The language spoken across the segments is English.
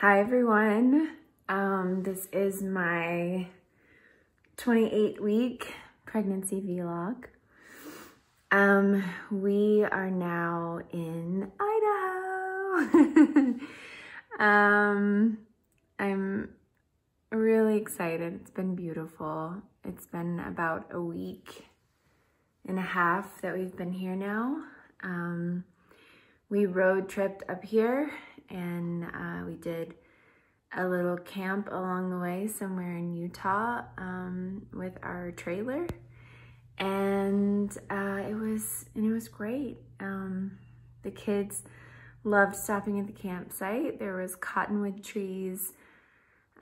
Hi everyone. Um, this is my 28 week pregnancy vlog. Um, we are now in Idaho. um, I'm really excited. It's been beautiful. It's been about a week and a half that we've been here now. Um, we road tripped up here and uh, we did a little camp along the way somewhere in Utah um, with our trailer. And uh, it was and it was great. Um, the kids loved stopping at the campsite. There was cottonwood trees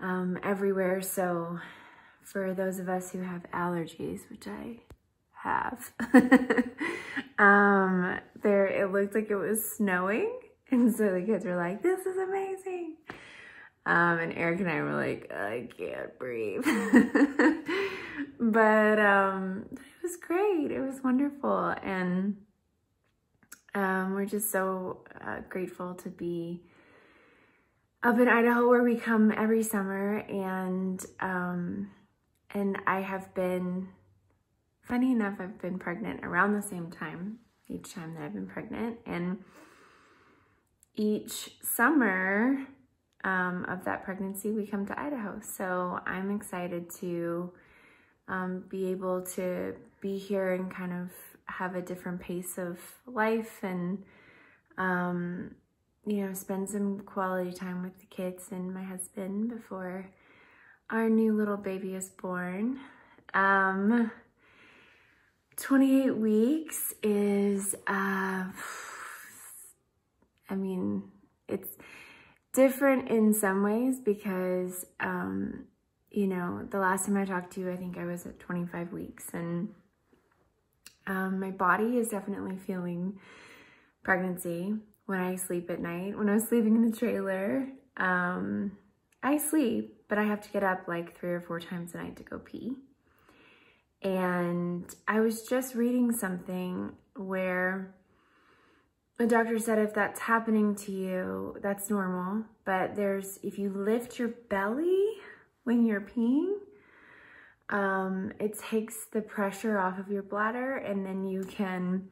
um, everywhere. So for those of us who have allergies which I have um, there it looked like it was snowing and so the kids were like, this is amazing. Um, and Eric and I were like, I can't breathe. but um, it was great. It was wonderful. And um, we're just so uh, grateful to be up in Idaho where we come every summer. And, um, and I have been, funny enough, I've been pregnant around the same time, each time that I've been pregnant. And each summer um, of that pregnancy, we come to Idaho. So I'm excited to um, be able to be here and kind of have a different pace of life and, um, you know, spend some quality time with the kids and my husband before our new little baby is born. Um, 28 weeks is, uh, I mean, it's different in some ways because, um, you know, the last time I talked to you, I think I was at 25 weeks and um, my body is definitely feeling pregnancy when I sleep at night. When I was sleeping in the trailer, um, I sleep, but I have to get up like three or four times a night to go pee. And I was just reading something where the doctor said if that's happening to you, that's normal. But there's, if you lift your belly when you're peeing, um, it takes the pressure off of your bladder and then you can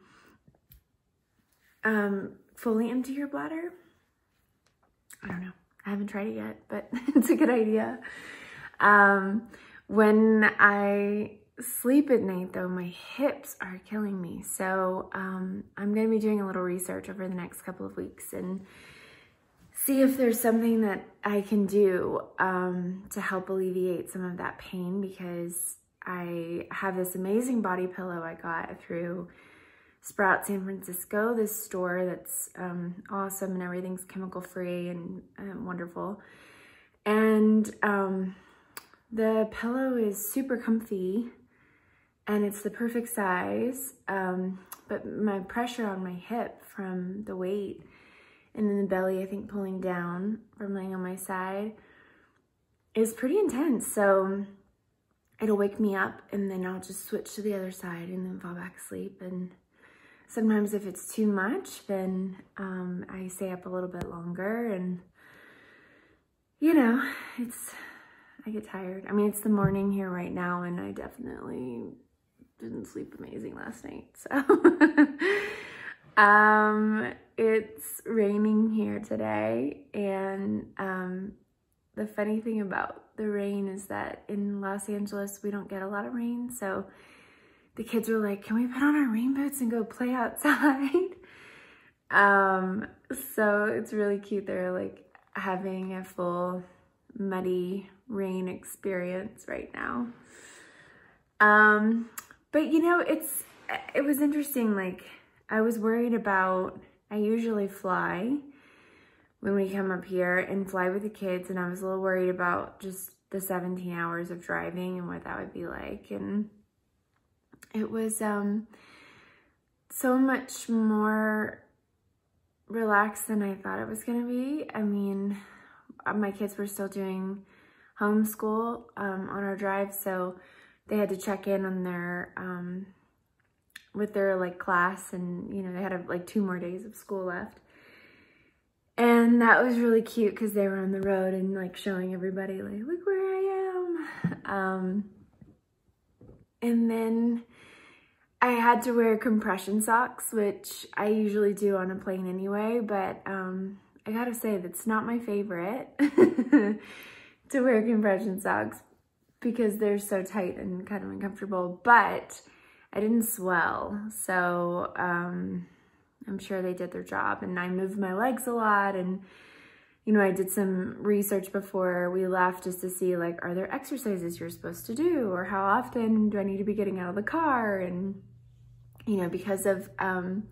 um, fully empty your bladder. I don't know. I haven't tried it yet, but it's a good idea. Um, when I sleep at night though, my hips are killing me. So um, I'm gonna be doing a little research over the next couple of weeks and see if there's something that I can do um, to help alleviate some of that pain because I have this amazing body pillow I got through Sprout San Francisco, this store that's um, awesome and everything's chemical free and um, wonderful. And um, the pillow is super comfy and it's the perfect size. Um, but my pressure on my hip from the weight and then the belly, I think pulling down from laying on my side is pretty intense. So it'll wake me up and then I'll just switch to the other side and then fall back asleep. And sometimes if it's too much, then um, I stay up a little bit longer and you know, it's, I get tired. I mean, it's the morning here right now and I definitely didn't sleep amazing last night. So um, it's raining here today. And um, the funny thing about the rain is that in Los Angeles, we don't get a lot of rain. So the kids were like, can we put on our rain boots and go play outside? um, so it's really cute. They're like having a full muddy rain experience right now. Um, but you know, it's, it was interesting. Like I was worried about, I usually fly when we come up here and fly with the kids. And I was a little worried about just the 17 hours of driving and what that would be like. And it was um, so much more relaxed than I thought it was going to be. I mean, my kids were still doing homeschool um, on our drive. So they had to check in on their, um, with their like class and, you know, they had like two more days of school left. And that was really cute because they were on the road and like showing everybody like, look where I am. Um, and then I had to wear compression socks, which I usually do on a plane anyway, but um, I gotta say that's not my favorite to wear compression socks because they're so tight and kind of uncomfortable, but I didn't swell. So um, I'm sure they did their job and I moved my legs a lot and you know, I did some research before we left just to see like, are there exercises you're supposed to do or how often do I need to be getting out of the car? And, you know, because of um,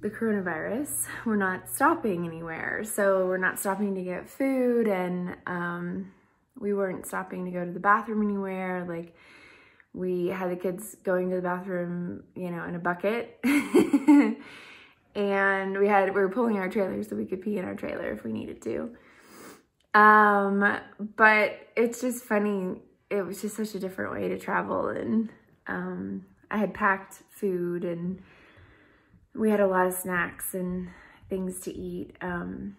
the coronavirus, we're not stopping anywhere. So we're not stopping to get food and um, we weren't stopping to go to the bathroom anywhere. Like we had the kids going to the bathroom, you know, in a bucket. and we had we were pulling our trailer so we could pee in our trailer if we needed to. Um, but it's just funny. It was just such a different way to travel, and um, I had packed food, and we had a lot of snacks and things to eat. Um,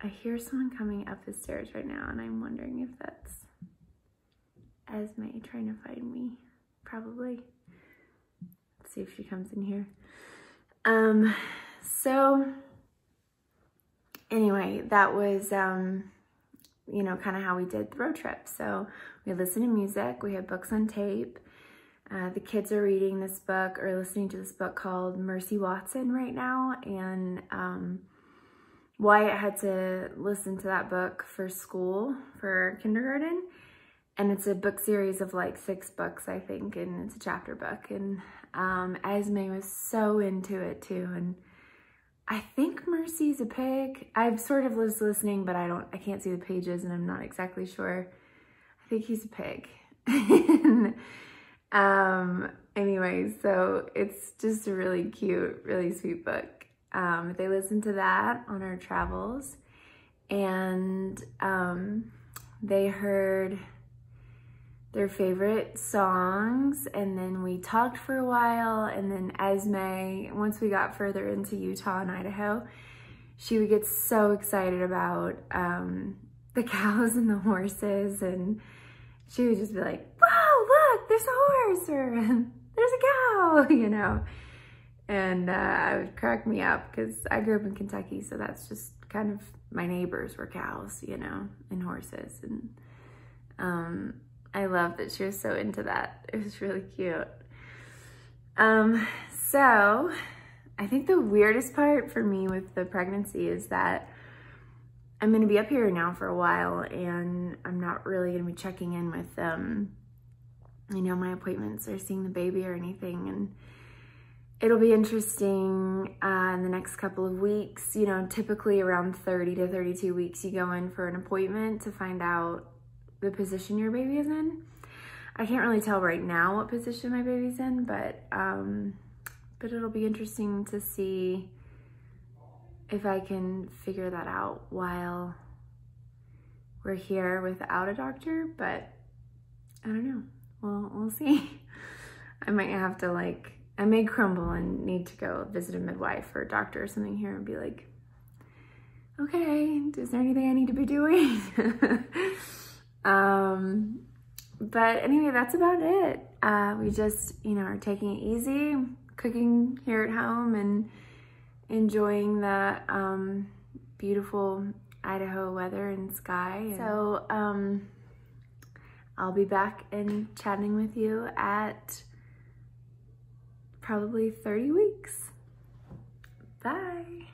I hear someone coming up the stairs right now, and I'm wondering if that's Esme trying to find me. Probably. Let's see if she comes in here. Um, so anyway, that was, um, you know, kind of how we did the road trip. So we listened to music, we had books on tape. Uh, the kids are reading this book or listening to this book called Mercy Watson right now. And um, Wyatt had to listen to that book for school, for kindergarten. And it's a book series of like six books, I think, and it's a chapter book. And um, Esme was so into it too. And I think Mercy's a pig. I've sort of was listening, but I don't, I can't see the pages and I'm not exactly sure. I think he's a pig. um, anyway, so it's just a really cute, really sweet book. Um, they listened to that on our travels and um, they heard their favorite songs and then we talked for a while and then Esme, once we got further into Utah and Idaho, she would get so excited about um, the cows and the horses and she would just be like, wow, look, there's a horse or there's a cow, you know. And uh, it would crack me up because I grew up in Kentucky, so that's just kind of my neighbors were cows, you know, and horses. And um, I love that she was so into that. It was really cute. Um, so I think the weirdest part for me with the pregnancy is that I'm going to be up here now for a while and I'm not really going to be checking in with them. You know, my appointments or seeing the baby or anything. And it'll be interesting uh, in the next couple of weeks. You know, typically around 30 to 32 weeks, you go in for an appointment to find out the position your baby is in. I can't really tell right now what position my baby's in, but um, but it'll be interesting to see if I can figure that out while we're here without a doctor, but I don't know. Well, we'll see. I might have to like, I may crumble and need to go visit a midwife or a doctor or something here and be like, okay, is there anything I need to be doing? Um, but anyway, that's about it. Uh, we just, you know, are taking it easy, cooking here at home and enjoying the um, beautiful Idaho weather and sky. So um, I'll be back and chatting with you at probably 30 weeks. Bye.